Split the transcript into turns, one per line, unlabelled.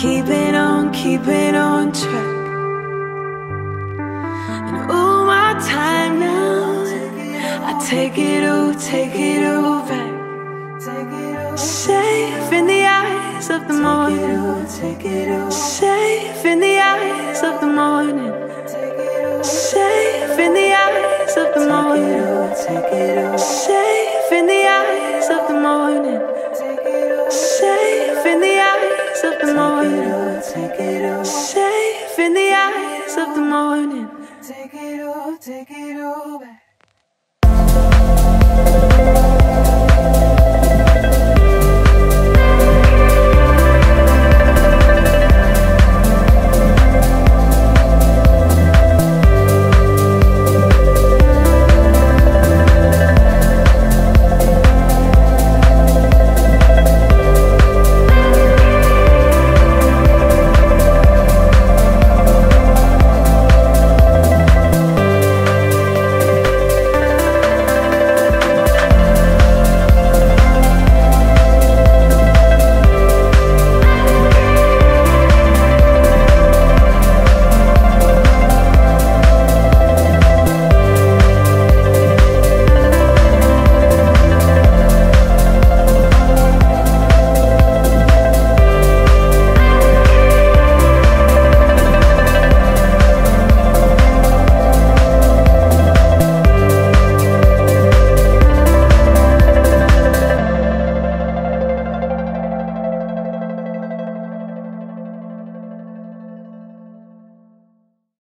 keeping on, keeping on track. And all my time now, I take it all, take it all back. Safe in the eyes of the morning. Safe in the eyes of the morning. Safe in the eyes of the morning. Safe in the eyes of the morning. Safe in the eyes of the morning. Safe in the eyes of the morning.
Take it all, take it all back.